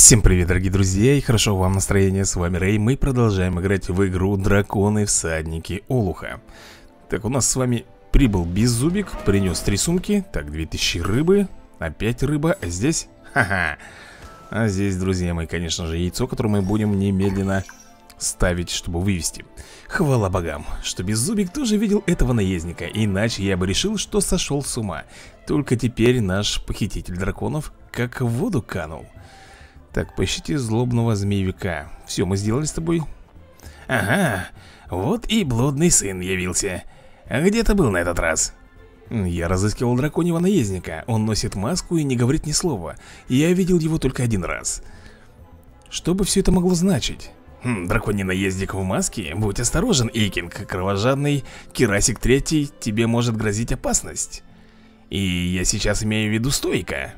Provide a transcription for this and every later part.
Всем привет, дорогие друзья, и хорошо вам настроение, с вами Рэй. Мы продолжаем играть в игру Драконы Всадники Олуха Так, у нас с вами прибыл Беззубик, принес три сумки. Так, 2000 рыбы, опять рыба, а здесь, ха-ха. А здесь, друзья мои, конечно же, яйцо, которое мы будем немедленно ставить, чтобы вывести. Хвала богам, что Беззубик тоже видел этого наездника Иначе я бы решил, что сошел с ума. Только теперь наш похититель драконов как в воду канул так, поищите злобного змеевика. Все, мы сделали с тобой. Ага, вот и блудный сын явился. Где ты был на этот раз? Я разыскивал драконьего наездника. Он носит маску и не говорит ни слова. Я видел его только один раз. Что бы все это могло значить? Хм, драконий наездник в маске? Будь осторожен, Икинг Кровожадный. Карасик Третий Тебе может грозить опасность. И я сейчас имею в виду Стоика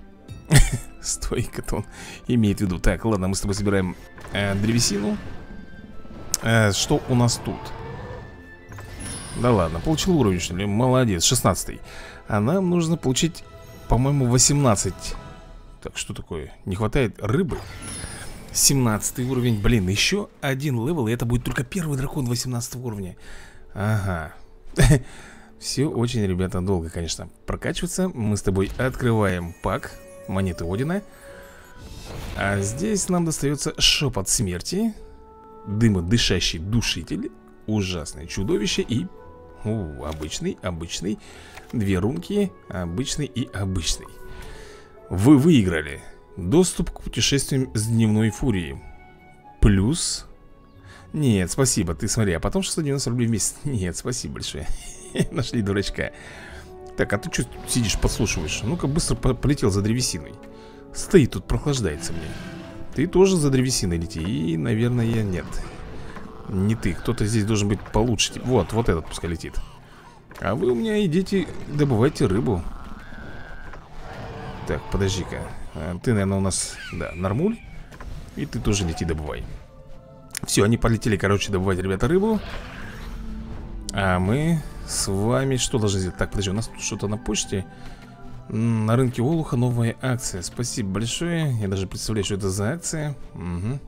Стоика-то он имеет в виду Так, ладно, мы с тобой собираем э, древесину э, Что у нас тут? Да ладно, получил уровень, что ли? Молодец, 16 -й. А нам нужно получить, по-моему, 18 Так, что такое? Не хватает рыбы? 17 уровень, блин, еще один level И это будет только первый дракон 18 уровня Ага Все очень, ребята, долго, конечно Прокачиваться Мы с тобой открываем пак монеты Одина. А здесь нам достается шепот смерти Дымодышащий душитель Ужасное чудовище и... У, обычный, обычный Две рунки, обычный и обычный. Вы выиграли. Доступ к путешествиям с дневной фурией. Плюс. Нет, спасибо, ты смотри, а потом 690 рублей в месяц. Нет, спасибо большое. Нашли дурачка так, а ты что сидишь, подслушиваешь? Ну-ка быстро полетел за древесиной. Стоит тут, прохлаждается мне Ты тоже за древесиной лети И, наверное, я нет. Не ты, кто-то здесь должен быть получше. Вот, вот этот пускай летит. А вы у меня идите, добывайте рыбу. Так, подожди-ка. А, Ты, наверное, у нас, да, нормуль И ты тоже лети, добывай. Все, они полетели, короче, добывать, ребята, рыбу. А мы с вами. Что должны сделать? Так, подожди, у нас тут что-то на почте. На рынке Олуха новая акция. Спасибо большое. Я даже представляю, что это за акция. Угу.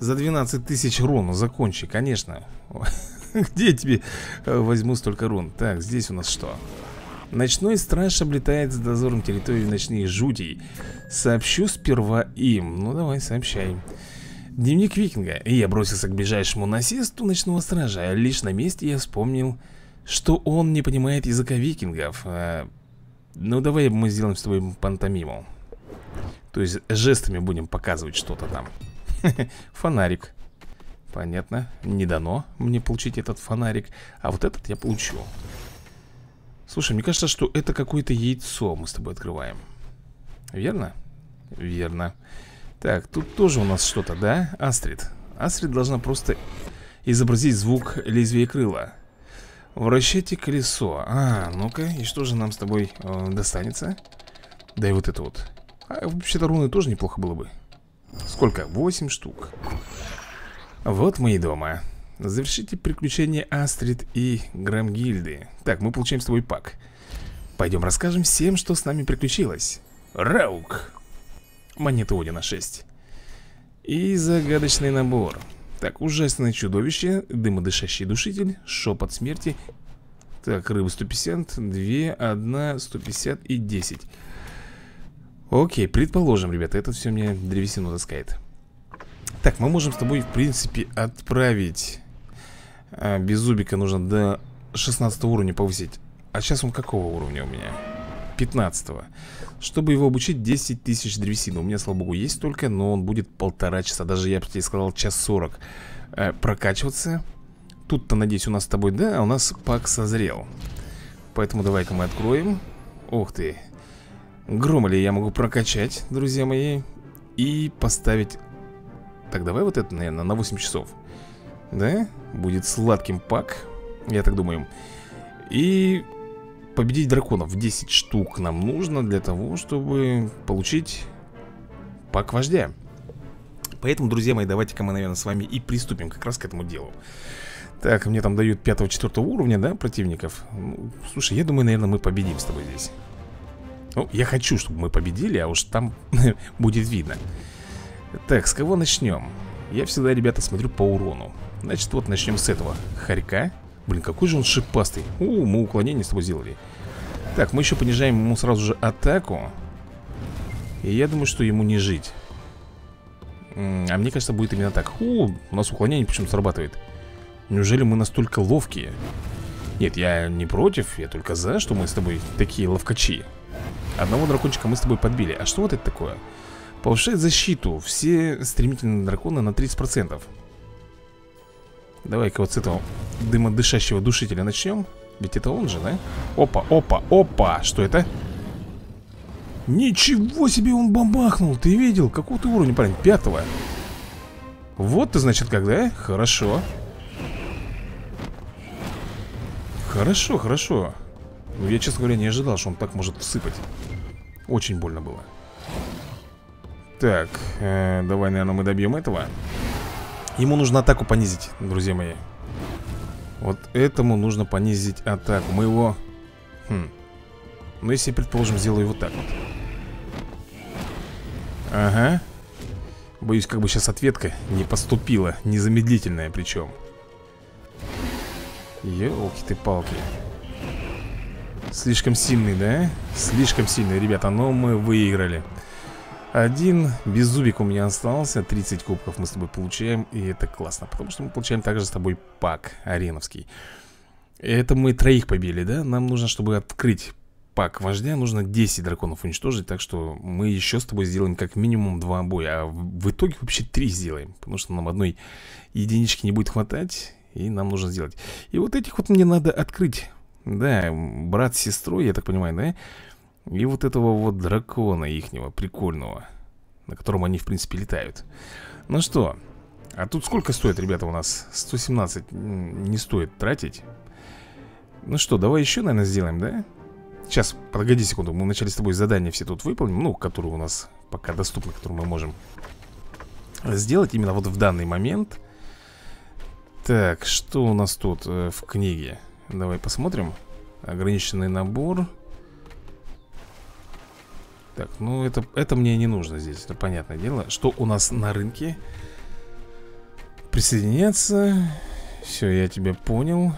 За 12 тысяч рун. Закончи, конечно. Где я тебе э, возьму столько рун? Так, здесь у нас что? Ночной страж облетает с дозором территории ночных жутей Сообщу сперва им. Ну давай, сообщай. Дневник викинга. И я бросился к ближайшему насесту ночного стража. Лишь на месте я вспомнил что он не понимает языка викингов. А... Ну давай мы сделаем с тобой пантомиму. То есть жестами будем показывать что-то там. Фонарик. Понятно, не дано мне получить этот фонарик. А вот этот я получу. Слушай, мне кажется, что это какое-то яйцо мы с тобой открываем. Верно? Верно. Так, тут тоже у нас что-то, да? Астрид? Астрид должна просто изобразить звук лезвия крыла Вращайте колесо. А, ну-ка, и что же нам с тобой э, достанется? Да и вот это вот. А, Вообще-то руны тоже неплохо было бы. Сколько? Восемь штук. Вот мы и дома. Завершите приключение Астрид и Грамгильды. Так, мы получаем с тобой пак. Пойдем расскажем всем, что с нами приключилось. Раук! Монета Одина 6 И загадочный набор так, ужасное чудовище, дымодышащий душитель, шепот смерти. Так, рыбы 150, 2, 1, 150 и 10 Окей, предположим, ребята, это все мне древесину таскает. Так, мы можем с тобой, в принципе, отправить а, Без зубика нужно до 16 уровня повысить. А сейчас он какого уровня у меня? 15 -го. Чтобы его обучить 10 тысяч древесины. У меня, слава богу, есть только, но он будет полтора часа. Даже я бы тебе сказал час 40 э, Прокачиваться. Тут-то, надеюсь, у нас с тобой, да, у нас пак созрел. Поэтому давай-ка мы откроем. Ух ты. Громоли я могу прокачать, друзья мои? И поставить. Так, давай вот это, наверное, на 8 часов. Да? Будет сладким пак Я так думаю. И победить драконов. 10 штук нам нужно для того, чтобы получить пак вождя Поэтому, друзья мои, давайте-ка мы, наверное, с вами и приступим как раз к этому делу. Так, мне там дают 5-4 уровня, да, противников? Ну, Слушай, я думаю, наверное, мы победим с тобой здесь. Ну, я хочу, чтобы мы победили, а уж там будет видно. Так, с кого начнем? Я всегда, ребята, смотрю по урону. Значит, вот начнем с этого Хорька Блин, какой же он шипастый. У, мы уклонение с тобой сделали. Так, мы еще понижаем ему сразу же атаку. И я думаю, что ему не жить. А мне кажется, будет именно так. У, у нас уклонение почему срабатывает. Неужели мы настолько ловкие? Нет, я не против, я только за, что мы с тобой такие ловкачи. Одного дракончика мы с тобой подбили. А что вот это такое? Повышает защиту. Все стремительные драконы на 30% Давай-ка вот с этого дымодышащего душителя начнем Ведь это он же, да? Опа, опа, опа Что это? Ничего себе он бомбахнул Ты видел? Какого ты уровня, парень? Пятого Вот ты, значит, когда? Хорошо Хорошо, хорошо Ну, я, честно говоря, не ожидал, что он так может всыпать Очень больно было Так, э, давай, наверное, мы добьем этого Ему нужно атаку понизить, друзья мои. Вот этому нужно понизить атаку. Мы его... Хм. Ну, если предположим, сделаю вот так вот. Ага. Боюсь, как бы сейчас ответка не поступила Незамедлительная причем Елки ты палки Слишком сильный, да? Слишком сильный, ребята, но мы выиграли один беззубик у меня остался 30 кубков мы с тобой получаем И это классно, потому что мы получаем также с тобой пак ареновский Это мы троих побили, да? Нам нужно, чтобы открыть пак вождя Нужно 10 драконов уничтожить Так что мы еще с тобой сделаем как минимум два боя А в итоге вообще три сделаем Потому что нам одной единички не будет хватать и нам нужно сделать И вот этих вот мне надо открыть Да, брат с сестрой, я так понимаю, да? И вот этого вот дракона ихнего, прикольного На котором они, в принципе, летают Ну что, а тут сколько стоит, ребята, у нас? 117 не стоит тратить Ну что, давай еще, наверное, сделаем, да? Сейчас, погоди секунду, мы вначале с тобой задания все тут выполним Ну, которые у нас пока доступны, которые мы можем сделать именно вот в данный момент так, что у нас тут э, в книге? Давай посмотрим Ограниченный набор Так, ну это, это мне не нужно здесь, это понятное дело. Что у нас на рынке? Присоединяться. Все, я тебя понял.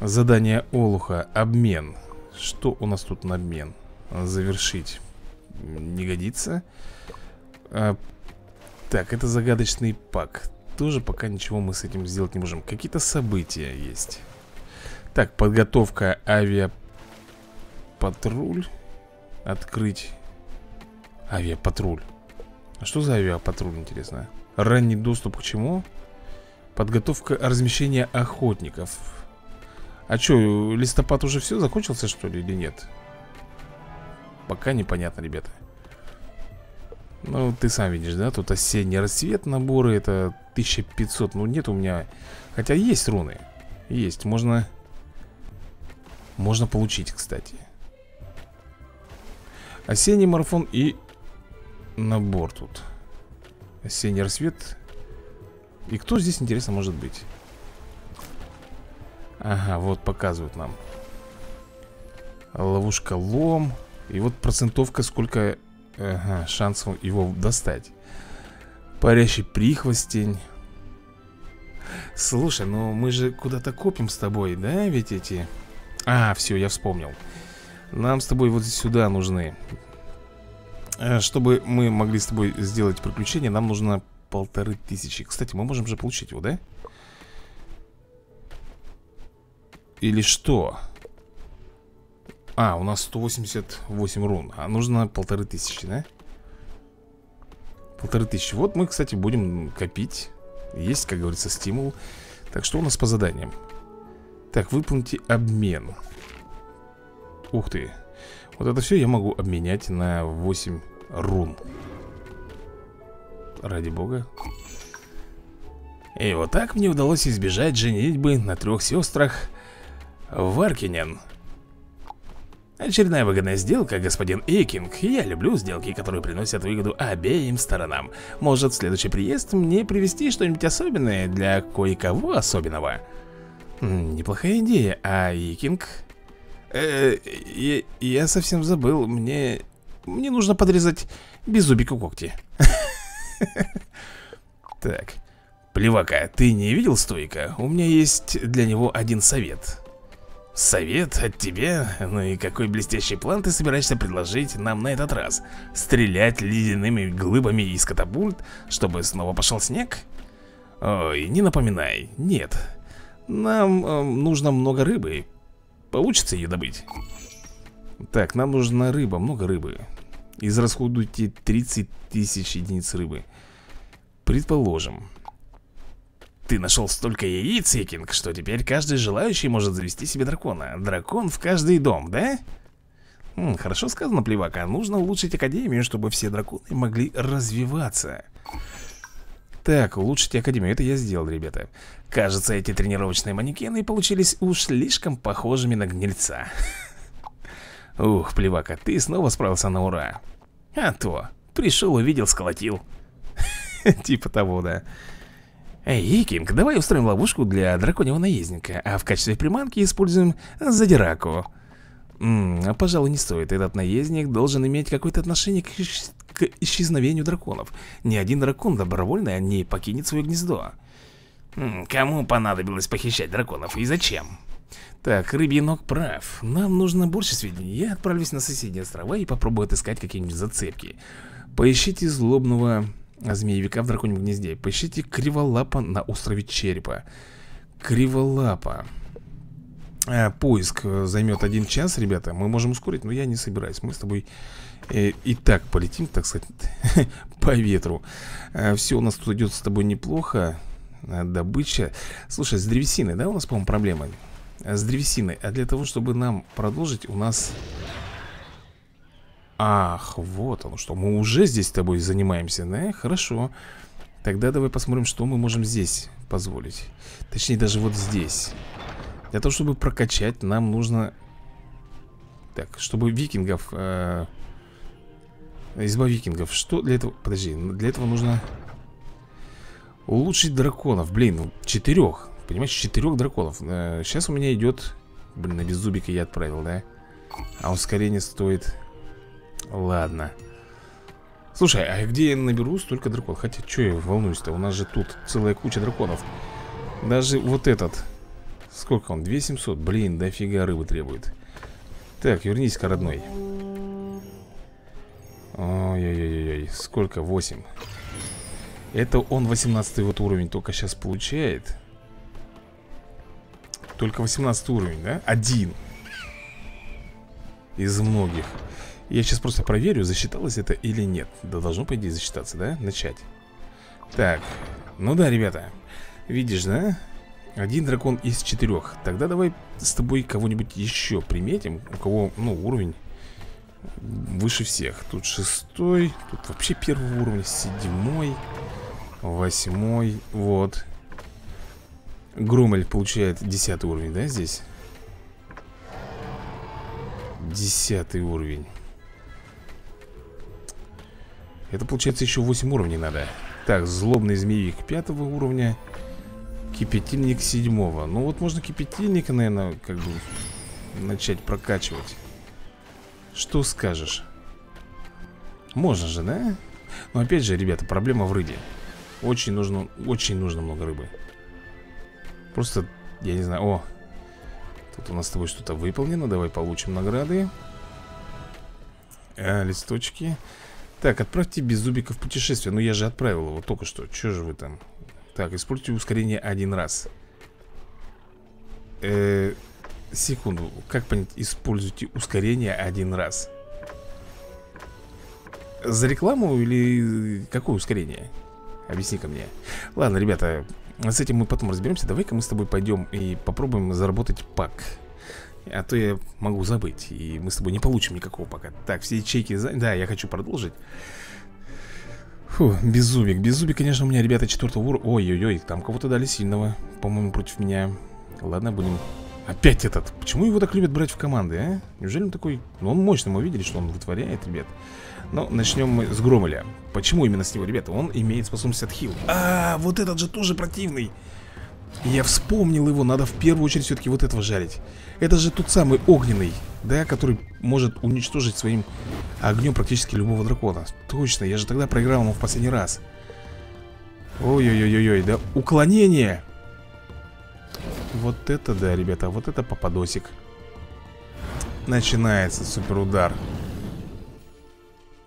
Задание Олуха. Обмен. Что у нас тут на обмен? Завершить. Не годится. А, Так, это загадочный пак. Тоже пока ничего мы с этим сделать не можем. Какие-то события есть. Так, подготовка авиапатруль. Открыть Авиапатруль А что за авиапатруль, интересно? Ранний доступ к чему? Подготовка размещения охотников А что, листопад уже все закончился, что ли, или нет? Пока непонятно, ребята ну, ты сам видишь, да? Тут осенний рассвет наборы Это 1500 Ну, нет у меня Хотя есть руны Есть, можно Можно получить, кстати Осенний марафон и Набор тут. Осенний рассвет. И кто здесь, интересно, может быть? Ага, вот показывают нам. Ловушка лом. И вот процентовка, сколько Ага, шансов его достать. Парящий прихвостень. Слушай, ну мы же куда-то копим с тобой, да, ведь эти... А, все, я вспомнил. Нам с тобой вот сюда нужны Чтобы мы могли с тобой сделать приключение Нам нужно полторы тысячи Кстати, мы можем же получить его, да? Или что? А, у нас 188 рун А нужно полторы тысячи, да? Полторы тысячи Вот мы, кстати, будем копить Есть, как говорится, стимул Так, что у нас по заданиям? Так, выполните обмен Ух ты Вот это все я могу обменять на 8 рун Ради бога И вот так мне удалось избежать женитьбы на трех сестрах Варкинен Очередная выгодная сделка, господин Экинг. Я люблю сделки, которые приносят выгоду обеим сторонам. Может, следующий приезд мне привезти что-нибудь особенное для кое-кого особенного? Неплохая идея, а Экинг? Э, я, я совсем забыл, мне... Мне нужно подрезать беззубику когти. Так Плевака, ты не видел стойка? У меня есть для него один совет Совет от тебя? Ну и какой блестящий план ты собираешься предложить нам на этот раз? Стрелять ледяными глыбами из катапульт, чтобы снова пошел снег? Ой, не напоминай, нет Нам э, нужно много рыбы Получится ее добыть? Так, нам нужна рыба, много рыбы Израсходуйте 30 тысяч единиц рыбы. Предположим ты нашел столько яиц, Икинг, что теперь каждый желающий может завести себе дракона. Дракон в каждый дом, да? М, хорошо сказано, Плевака Нужно улучшить Академию, чтобы все драконы могли развиваться. Так, улучшить Академию, это я сделал, ребята. Кажется, эти тренировочные манекены получились уж слишком похожими на гнильца Ух, Плевака, ты снова справился на ура. А то, пришел, увидел, сколотил. Типа того, да. Эй, Икинг, давай устроим ловушку для драконьего наездника А в качестве приманки используем задираку. М пожалуй, не стоит. Этот наездник должен иметь какое-то отношение к, к исчезновению драконов. Ни один дракон добровольно не покинет свое гнездо. М Кому понадобилось похищать драконов и зачем? Так, рыбий ног прав. Нам нужно больше сведений. Я отправлюсь на соседние острова и попробую отыскать какие-нибудь зацепки. Поищите злобного Змеевика в драконьем гнезде. Поищите Криволапа на острове Черепа. Криволапа. А, Поиск э, займет один час, ребята. Мы можем ускорить, но я не собираюсь. Мы с тобой э, и так полетим, так сказать По ветру. А, Все у нас тут идет с тобой неплохо. А, Добыча. Слушай, с древесиной, да, у нас, по-моему, проблема С древесиной. А для того, чтобы нам продолжить, у нас Ах, вот оно что, мы уже здесь с тобой занимаемся, да? Хорошо. Тогда давай посмотрим, что мы можем здесь позволить. Точнее, даже вот здесь. Для того, чтобы прокачать, нам нужно Так, чтобы викингов э... Изба викингов. Что для этого? Подожди, для этого нужно Улучшить драконов. Блин, ну, четырех Понимаешь, четырех драконов э, Сейчас у меня идет Блин, на беззубика я отправил, да? А ускорение стоит Ладно Слушай, а где я наберу столько драконов? Хотя, что я волнуюсь-то? У нас же тут целая куча драконов Даже вот этот Сколько он? 2700? Блин, дофига рыбы требует Так, вернись-ка, родной Ой-ой-ой-ой Сколько? 8 Это он 18 вот уровень только сейчас получает Только 18 уровень, да? Один. Из многих. Я сейчас просто проверю, засчиталось это или нет. Да должно, по идее, засчитаться, да? Начать. Так, ну да, ребята. Видишь, да? Один дракон из четырех. Тогда давай с тобой кого-нибудь еще приметим У кого, ну, уровень Выше всех. Тут шестой, тут вообще первый уровень. Седьмой. Восьмой, вот Громель получает десятый уровень, да, здесь? Десятый уровень это получается еще 8 уровней надо Так, злобный змеевик пятого уровня Кипятильник седьмого Ну вот можно кипятильника, наверное, как бы Начать прокачивать Что скажешь? Можно же, да? Но опять же, ребята, проблема в рыбе Очень нужно, очень нужно много рыбы Просто, я не знаю О, тут у нас с тобой что-то выполнено Давай получим награды. А, Листочки. Так, отправьте Беззубика в путешествие Ну я же отправил его только что. Че же вы там? Так, используйте ускорение один раз. Э, Секунду. Как понять, используйте ускорение один раз? За рекламу или какое ускорение? Объясни-ка мне. Ладно, ребята, с этим мы потом разберемся. Давай-ка мы с тобой пойдем и попробуем заработать пак. А то я могу забыть И мы с тобой не получим никакого пока Так, все ячейки за... Да, я хочу продолжить. Фу, беззубик. Беззубик, конечно, у меня, ребята, четвертого уровня Ой-ой-ой, там кого-то дали сильного По-моему, против меня. Ладно, будем Опять этот. Почему его так любят брать в команды, а? Неужели он такой... Ну, он мощный, мы видели, что он вытворяет, ребят. Но начнем мы с Громеля. Почему именно с него, ребята? Он имеет способность от хил. А, вот этот же тоже противный. Я вспомнил его, надо в первую очередь все-таки вот этого жарить. Это же тот самый огненный, да, который может уничтожить своим огнем практически любого дракона. Точно, я же тогда проиграл ему в последний раз. Ой-ой-ой-ой, да уклонение Вот это да, ребята, вот это попадосик. Начинается суперудар.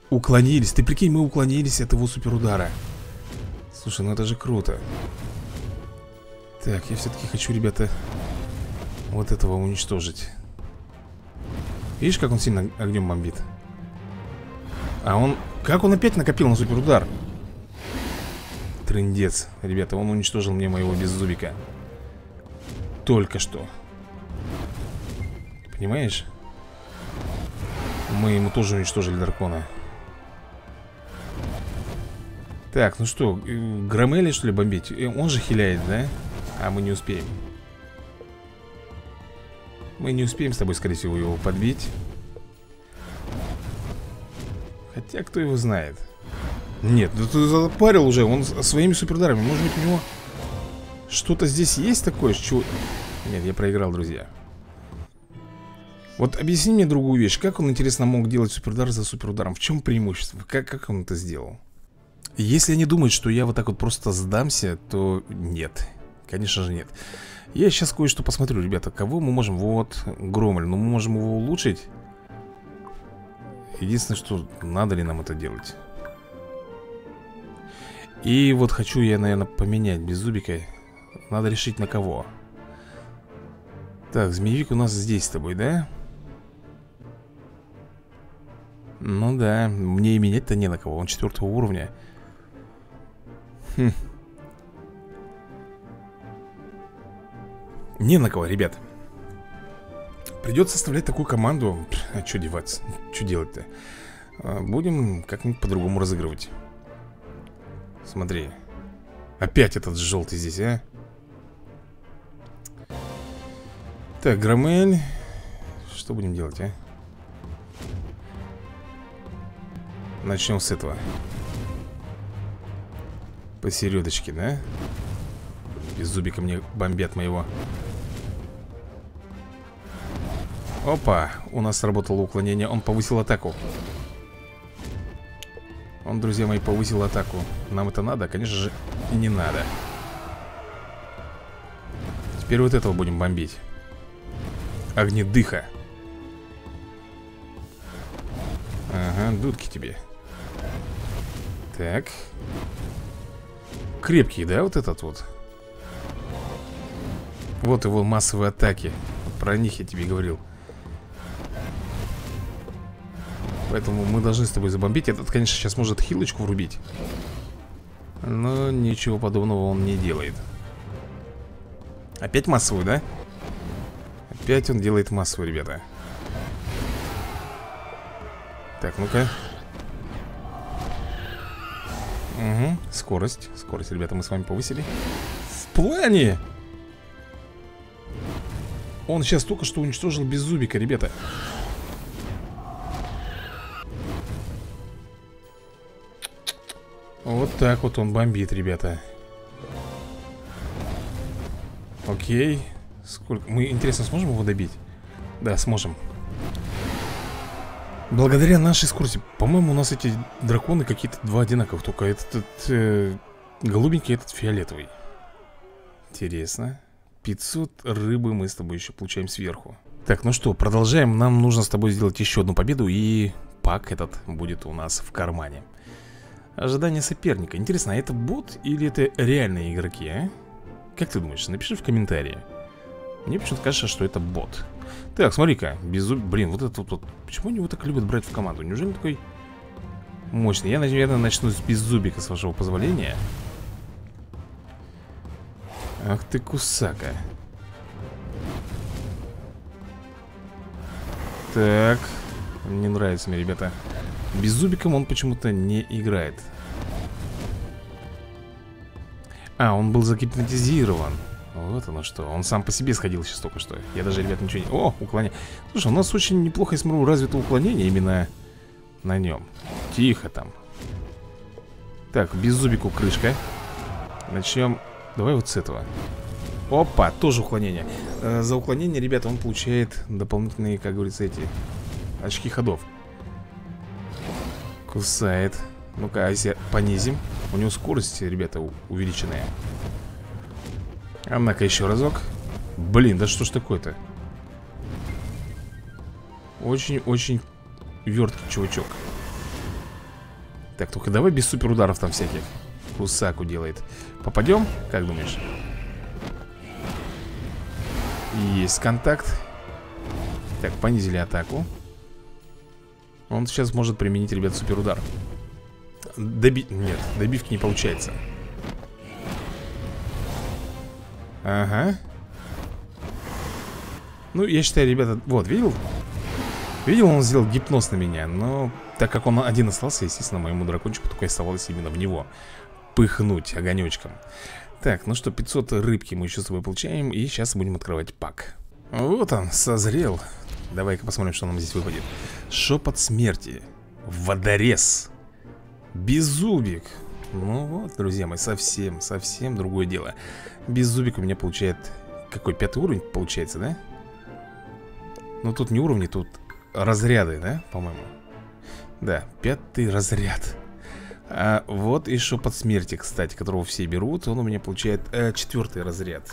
Уклонились, ты прикинь, мы уклонились от его суперудара. Слушай, ну это же круто. Так, я все-таки хочу, ребята Вот этого уничтожить. Видишь, как он сильно огнем бомбит? А он... Как он опять накопил на суперудар? Трындец Ребята, он уничтожил мне моего беззубика Только что Понимаешь? Мы ему тоже уничтожили дракона Так, ну что, э, Громели что ли бомбить? Э, он же хиляет, да? А мы не успеем Мы не успеем с тобой, скорее всего, его подбить Хотя, кто его знает Нет, да ты запарил уже Он своими супердарами Может быть, у него что-то здесь есть такое? Что... Нет, я проиграл, друзья Вот объясни мне другую вещь Как он, интересно, мог делать супердар за суперударом? В чем преимущество? Как, как он это сделал? Если они думают, что я вот так вот просто сдамся, то нет. Конечно же нет. Я сейчас кое-что посмотрю, ребята. Кого мы можем? Вот, Громель. Но ну, мы можем его улучшить. Единственное, что надо ли нам это делать. И вот хочу я, наверное, поменять беззубика. Надо решить на кого. Так, змеевик у нас здесь с тобой, да? Ну да, мне и менять-то не на кого. Он четвертого уровня. Хм. Не на кого, ребят Придется составлять такую команду А что деваться? Что делать-то? А, будем как-нибудь по-другому разыгрывать Смотри Опять этот желтый здесь, а? Так, Громель. Что будем делать, а? Начнем с этого. Посередочке, да? Без зубика мне бомбят моего. Опа, у нас сработало уклонение. Он повысил атаку. Он, друзья мои, повысил атаку. Нам это надо? Конечно же, не надо. Теперь вот этого будем бомбить Огнедыха. Ага, дудки тебе. Так. Крепкий, да, вот этот вот? Вот его массовые атаки. Про них я тебе говорил. Поэтому мы должны с тобой забомбить. Этот, конечно, сейчас может хилочку врубить. Но ничего подобного он не делает. Опять массовую, да? Опять он делает массовую, ребята. Так, ну-ка. Угу, скорость Скорость, ребята, мы с вами повысили. В плане! Он сейчас только что уничтожил беззубика, ребята. Вот так вот он бомбит, ребята. Окей Сколько? Мы, интересно, сможем его добить? Да, сможем. Благодаря нашей скорости. По-моему, у нас эти драконы какие-то два одинаковых Только этот, этот э, голубенький, этот фиолетовый. Интересно. 500 рыбы мы с тобой еще получаем сверху. Так, ну что, продолжаем. Нам нужно с тобой сделать еще одну победу И пак этот будет у нас в кармане. Ожидание соперника. Интересно, а это бот или это реальные игроки, а? Как ты думаешь? Напиши в комментарии Мне почему-то кажется, что это бот. Так, смотри-ка, безу... Блин, вот этот вот, Почему они его так любят брать в команду? Неужели такой мощный? Я, наверное, начну с беззубика, с вашего позволения. Ах ты кусака. Так Не нравится мне, ребята. Беззубиком он почему-то не играет. А, он был загипнотизирован вот оно что. Он сам по себе сходил сейчас только что. Я даже, ребят, ничего не... О, уклонение. Слушай, у нас очень неплохо, я смотрю, развито уклонение именно на нем. Тихо там. Так, без зубику крышка. Начнем... Давай вот с этого. Опа, тоже уклонение. Э, за уклонение, ребята, он получает дополнительные, как говорится, эти очки ходов. Кусает. Ну-ка, а если понизим. У него скорость, ребята, увеличенная Однако еще разок. Блин, да что ж такое-то? Очень-очень верткий чувачок. Так, только давай без суперударов там всяких. Кусаку делает. Попадем? Как думаешь? Есть контакт. Так, понизили атаку. Он сейчас может применить, ребят, суперудар. Доби... Нет, добивки не получается Ага. Ну, я считаю, ребята Вот, видел? Видел, он сделал гипноз на меня Но так как он один остался, естественно, моему дракончику Только оставалось именно в него Пыхнуть огонечком Так, ну что, 500 рыбки мы еще с тобой получаем И сейчас будем открывать пак. Вот он, созрел. Давай-ка посмотрим, что нам здесь выпадет Шепот смерти. Водорез. Беззубик Ну вот, друзья мои, совсем, совсем другое дело. Беззубик у меня получает Какой, пятый уровень получается, да? Ну тут не уровни, тут разряды, да, по-моему? Да, пятый разряд. А Вот и шепот смерти, кстати, которого все берут Он у меня получает э, четвертый разряд.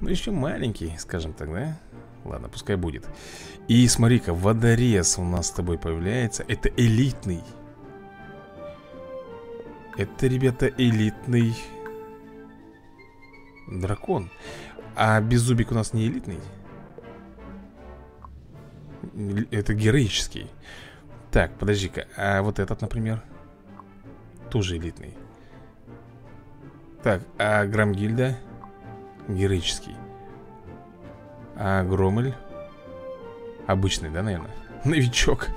Ну еще маленький, скажем так, да? Ладно, пускай будет. И смотри-ка, водорез у нас с тобой появляется. Это элитный Это, ребята, элитный Дракон. А беззубик у нас не элитный? Это героический. Так, подожди-ка А вот этот, например Тоже элитный. Так, а Грамгильда? Героический. А Громель? Обычный, да, наверное? Новичок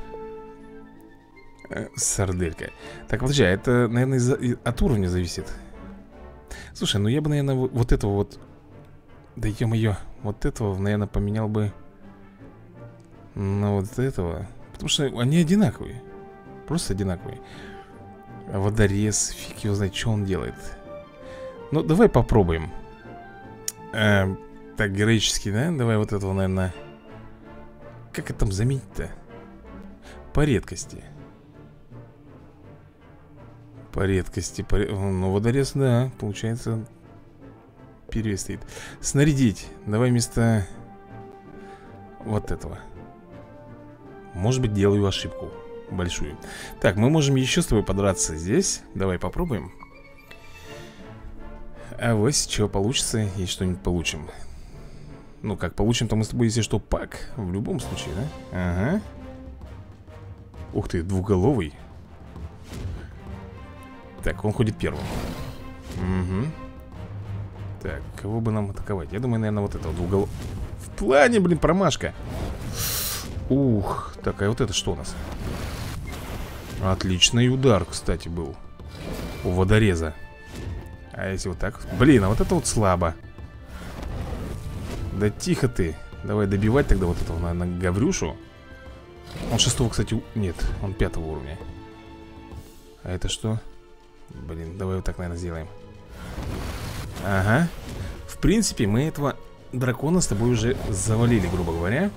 Сарделька Так, подожди, а это, наверное, из от уровня зависит. Слушай, ну я бы, наверное, вот этого вот Да ё-моё Вот этого, наверное, поменял бы На вот этого. Потому что они одинаковые Просто одинаковые. Водорез, фиг его знает, что он делает. Ну, давай попробуем. Э, Так, героический, да? Давай вот этого, наверное. Как это там заменить-то? По редкости по редкости по... Ну, водорез, да, получается стоит Снарядить. Давай вместо Вот этого. Может быть делаю ошибку Большую. Так, мы можем еще с тобой подраться здесь. Давай попробуем. А вот что получится И что-нибудь получим. Ну как получим, то мы с тобой, если что, пак. В любом случае, да? Ага. Ух ты, двухголовый так, он ходит первым Угу Так, кого бы нам атаковать? Я думаю, наверное, вот этого двугол... В плане, блин, промашка Ух, так, а вот это что у нас? Отличный удар, кстати, был У водореза А если вот так? Блин, а вот это вот слабо Да тихо ты Давай добивать тогда вот этого, наверное, Гаврюшу Он шестого, кстати, нет, он пятого уровня А это что? Блин, давай вот так, наверное, сделаем. Ага. В принципе, мы этого дракона с тобой уже завалили, грубо говоря.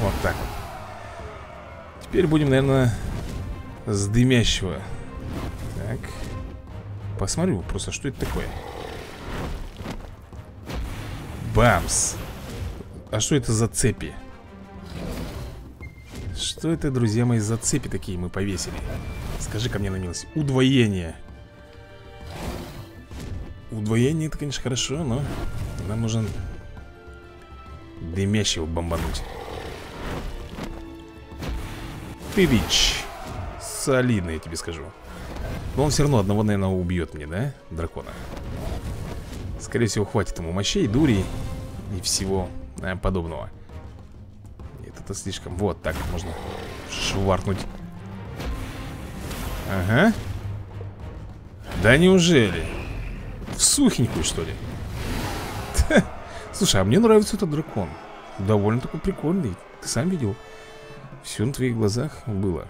Вот так вот. Теперь будем, наверное, с дымящего. Так. Посмотрю просто, что это такое. Бамс. А что это за цепи? Что это, друзья мои, за цепи такие мы повесили? Скажи ко мне на милость Удвоение. Удвоение это, конечно, хорошо, но Нам нужен Дымящего бомбануть. Тырич Солидно, я тебе скажу. Но он все равно одного, наверное, убьет мне, да? Дракона? Скорее всего, хватит ему мощей, дури И всего наверное, подобного. Нет, это слишком. Вот так можно шваркнуть Ага. Да неужели? В сухенькую, что ли? Слушай, а мне нравится этот дракон. Довольно такой прикольный. Ты сам видел? Все на твоих глазах было.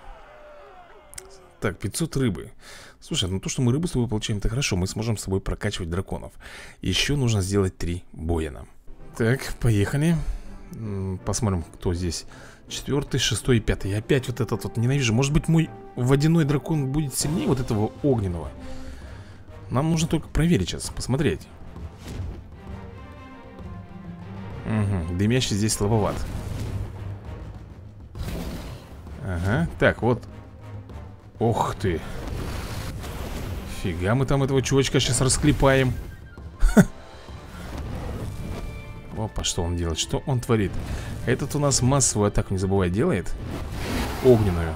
Так, 500 рыбы. Слушай, ну то, что мы рыбу с тобой получаем, это хорошо. Мы сможем с тобой прокачивать драконов. Еще нужно сделать три боя нам Так, поехали Посмотрим, кто здесь Четвертый, шестой и пятый. И опять вот этот вот ненавижу. Может быть мой водяной дракон будет сильнее вот этого огненного? Нам нужно только проверить сейчас, посмотреть. Угу, дымящий здесь слабоват. Ага, так, вот. Ох ты. Фига мы там этого чувачка сейчас расклепаем Опа, что он делает? Что он творит? Этот у нас массовую атаку, не забывай, делает. Огненную.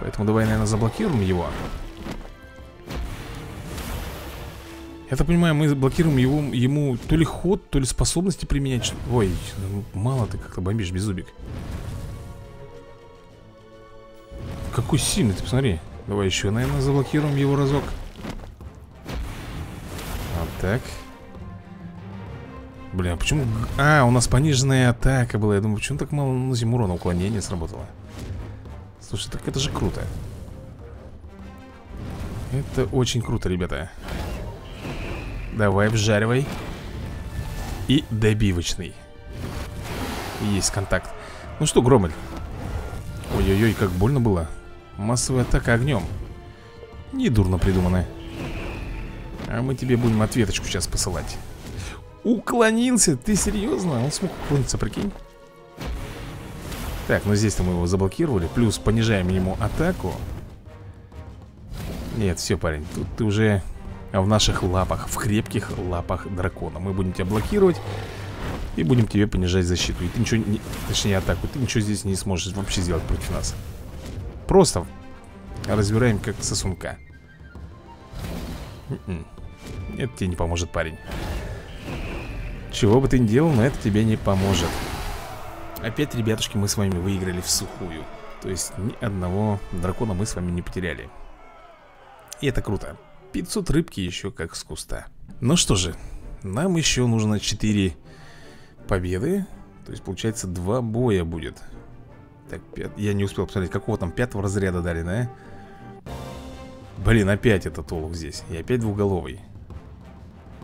Поэтому давай, наверное, заблокируем его. Я так понимаю, мы блокируем его, ему то ли ход, то ли способности применять. Ой, ну, мало ты как-то бомбишь, беззубик. Какой сильный, ты посмотри. Давай еще, наверное, заблокируем его разок. Вот так Бля, почему... А, у нас пониженная атака была. Я думаю, почему так мало на зиму урона уклонения сработало? Слушай, так это же круто. Это очень круто, ребята. Давай, вжаривай. И добивочный. Есть контакт. Ну что, Громель? Ой-ой-ой, как больно было. Массовая атака огнем. Недурно придумано. А мы тебе будем ответочку сейчас посылать Уклонился? Ты серьезно? Он смог уклониться, прикинь? Так, ну здесь-то мы его заблокировали Плюс понижаем ему атаку Нет, все, парень Тут ты уже в наших лапах В крепких лапах дракона Мы будем тебя блокировать И будем тебе понижать защиту И ты ничего, не, точнее атаку Ты ничего здесь не сможешь вообще сделать против нас Просто разбираем как сосунка м-м. Это тебе не поможет, парень чего бы ты ни делал, но это тебе не поможет. Опять, ребятушки, мы с вами выиграли в сухую. То есть ни одного дракона мы с вами не потеряли. И это круто. 500 рыбки еще как с куста. Ну что же, нам еще нужно 4 победы. То есть получается 2 боя будет. Так, 5, я не успел посмотреть, какого там пятого разряда дали, да? Блин, опять этот олух здесь. И опять двуголовый.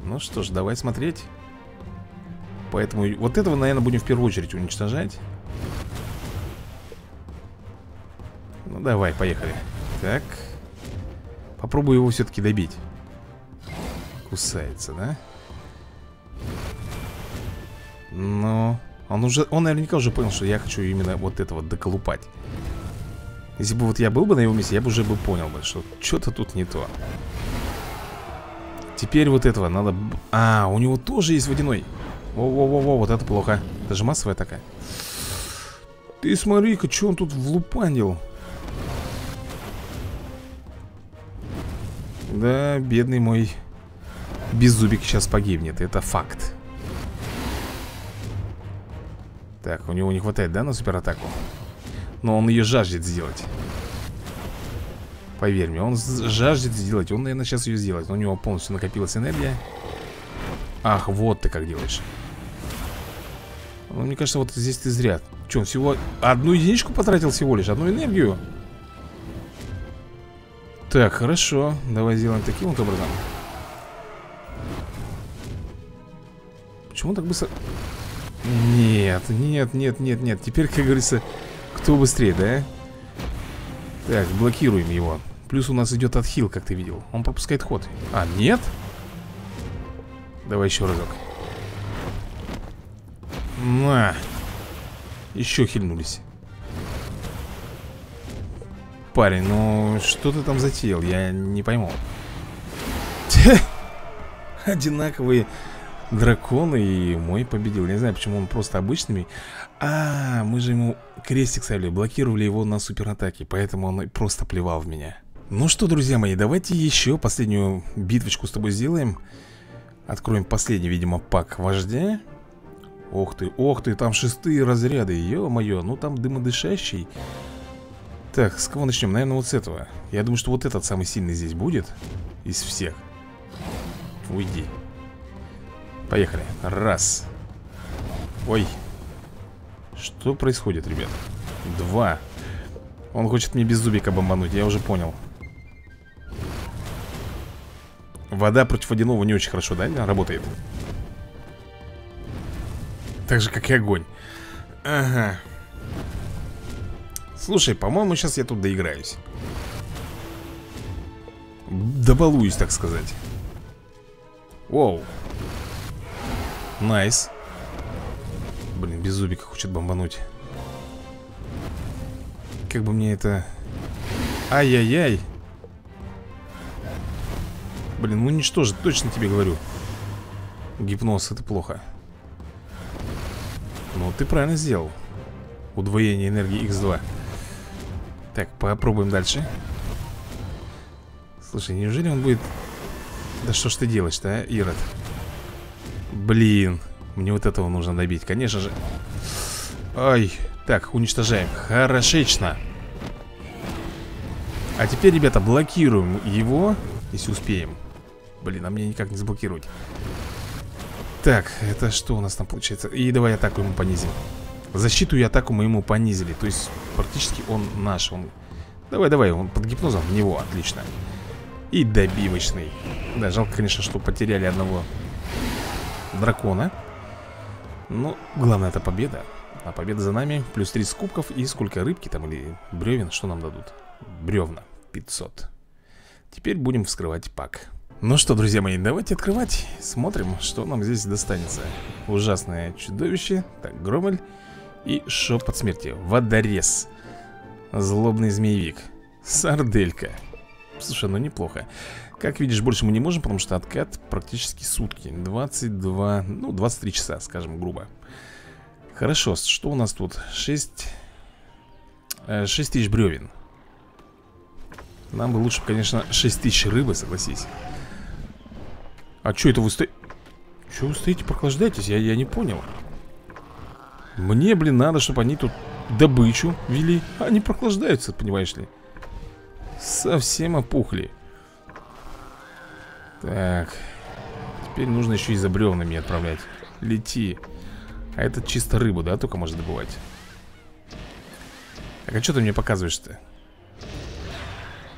Ну что ж, давай смотреть Поэтому вот этого, наверное, будем в первую очередь уничтожать. Ну давай, поехали. Так. Попробую его все-таки добить. Кусается, да? Но он уже, он наверняка уже понял, что я хочу именно вот этого доколупать. Если бы вот я был бы на его месте, я бы уже бы понял бы, что что-то тут не то. Теперь вот этого надо... А, у него тоже есть водяной во-во-во-во, вот это плохо. Это же массовая такая. Ты смотри-ка, что он тут влупанил? Да, бедный мой Беззубик сейчас погибнет, это факт. Так, у него не хватает, да, на суператаку? Но он ее жаждет сделать. Поверь мне, он жаждет сделать Он, наверное, сейчас ее сделает. У него полностью накопилась энергия. Ах, вот ты как делаешь ну, мне кажется, вот здесь ты зря. Че, он всего одну единичку потратил всего лишь? Одну энергию? Так, хорошо. Давай сделаем таким вот образом. Почему он так быстро... Нет, нет, нет, нет, нет. Теперь, как говорится, кто быстрее, да? Так, блокируем его. Плюс у нас идет отхил, как ты видел. Он пропускает ход. А, нет? Давай еще разок на. Еще хильнулись. Парень, ну что ты там затеял? Я не пойму. Одинаковые драконы и мой победил. Не знаю, почему он просто обычными. А, мы же ему крестик ставили, блокировали его на суператаке, поэтому он просто плевал в меня. Ну что, друзья мои, давайте еще последнюю битвочку с тобой сделаем. Откроем последний, видимо, пак вождя. Ох ты, ох ты, там шестые разряды Ё-моё, ну там дымодышащий. Так, с кого начнем? Наверное, вот с этого. Я думаю, что вот этот самый сильный здесь будет Из всех. Уйди. Поехали, раз. Ой. Что происходит, ребят? Два. Он хочет мне без зубика бомбануть, я уже понял. Вода против водяного не очень хорошо, да, работает? Так же, как и огонь. Ага. Слушай, по-моему, сейчас я тут доиграюсь. Добалуюсь, так сказать. Воу. Nice. Блин, без зубика хочет бомбануть. Как бы мне это... Ай-яй-яй. Блин, ну уничтожит, точно тебе говорю. Гипноз, это плохо Ну, ты правильно сделал. Удвоение энергии X2 Так, попробуем дальше. Слушай, неужели он будет... Да что ж ты делаешь-то, а, Ирод? Блин, мне вот этого нужно добить, конечно же. Ай, так, уничтожаем. Хорошечно. А теперь, ребята, блокируем его Если успеем. Блин, а мне никак не заблокировать Так, это что у нас там получается? И давай атаку ему понизим. Защиту и атаку мы ему понизили. То есть практически он наш он... Давай, давай, он под гипнозом в него, отлично. И добивочный. Да, жалко, конечно, что потеряли одного дракона. Ну, главное это победа. А победа за нами Плюс 30 кубков и сколько рыбки там или бревен Что нам дадут? Бревна 500 Теперь будем вскрывать пак ну что, друзья мои, давайте открывать. Смотрим, что нам здесь достанется. Ужасное чудовище Так, Громель И шепот смерти. Водорез. Злобный змеевик. Сарделька. Слушай, ну неплохо. Как видишь, больше мы не можем, потому что откат практически сутки. 22, ну 23 часа, скажем грубо. Хорошо, что у нас тут? 6 6 э, тысяч бревен. Нам бы лучше, конечно, 6 тысяч рыбы, согласись А что это вы стоите? Что вы стоите, прохлаждаетесь? Я, я не понял Мне, блин, надо, чтобы они тут добычу вели Они прохлаждаются, понимаешь ли Совсем опухли так Теперь нужно еще и за бревнами отправлять Лети А этот чисто рыбу, да, только может добывать Так, а что ты мне показываешь-то?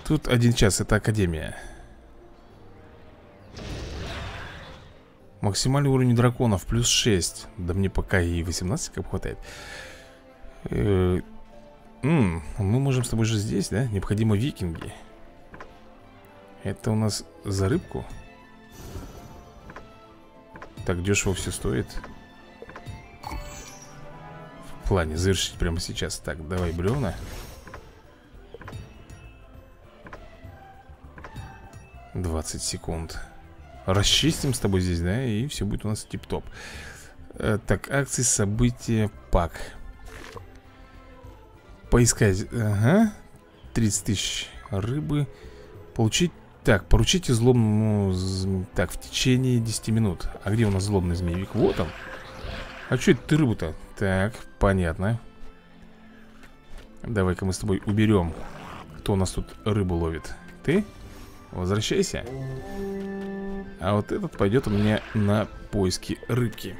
Тут один час, это Академия Максимальный уровень драконов плюс 6 Да мне пока и 18 как хватает. Э -э Мы можем с тобой же здесь, да? Необходимо викинги. Это у нас за рыбку? Так дешево все стоит. В плане завершить прямо сейчас. Так, давай бревна Двадцать секунд Расчистим с тобой здесь, да? И все будет у нас тип-топ э, Так, акции, события, пак Поискать, ага 30 тысяч рыбы Получить так, поручите злобному... Так, в течение 10 минут А где у нас злобный змеевик? Вот он А что это ты рыбу-то? Так, понятно Давай-ка мы с тобой уберем Кто у нас тут рыбу ловит? Ты? Возвращайся. А вот этот пойдет у меня на поиски рыбки.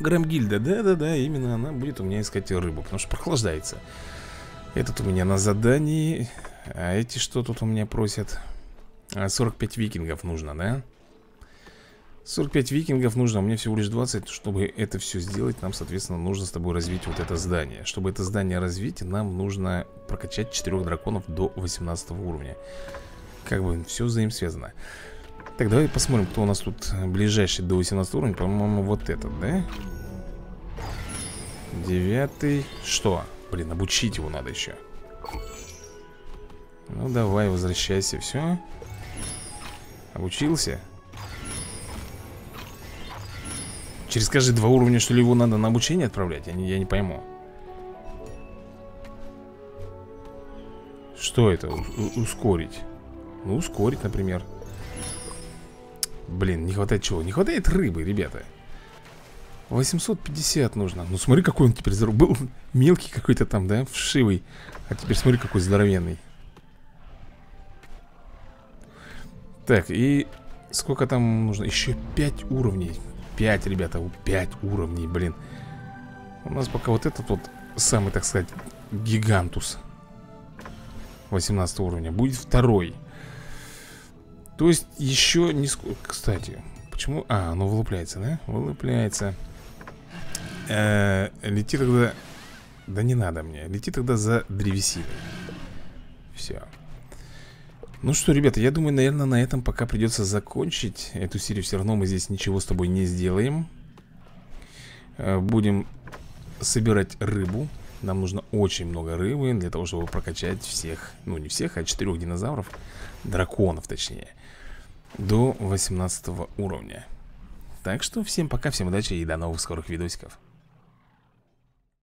Грамгильда, да-да-да, именно она будет у меня искать рыбу Потому что прохлаждается. Этот у меня на задании. А эти что тут у меня просят? 45 а, викингов нужно, да? 45 викингов нужно, у меня всего лишь 20 Чтобы это все сделать, нам, соответственно, нужно с тобой развить вот это здание. Чтобы это здание развить, нам нужно прокачать 4 драконов до 18 уровня. Как бы все взаимосвязано. Так, давай посмотрим, кто у нас тут ближайший до 18 уровня. По-моему, вот этот, да? Девятый. Что? Блин, обучить его надо еще ну давай, возвращайся, все Обучился? Через каждые два уровня, что ли, его надо на обучение отправлять? Я не, я не пойму Что это? У ускорить Ну, ускорить, например Блин, не хватает чего? Не хватает рыбы, ребята 850 нужно Ну смотри, какой он теперь здоров Был мелкий какой-то там, да, вшивый А теперь смотри, какой здоровенный Так, и сколько там нужно? Еще 5 уровней 5, ребята, 5 уровней, блин. У нас пока вот этот вот самый, так сказать, гигантус 18 уровня Будет второй. То есть еще не сколько... Кстати, почему... А, оно вылупляется, да? Вылупляется. Э, Лети тогда Да не надо мне Лети тогда за древесиной. Все ну что, ребята, я думаю, наверное, на этом пока придется закончить Эту серию. Все равно мы здесь ничего с тобой не сделаем. Э, Будем собирать рыбу. Нам нужно очень много рыбы Для того, чтобы прокачать всех Ну, не всех, а четырех динозавров Драконов, точнее До 18 уровня. Так что всем пока, всем удачи и до новых скорых видосиков